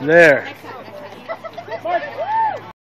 There.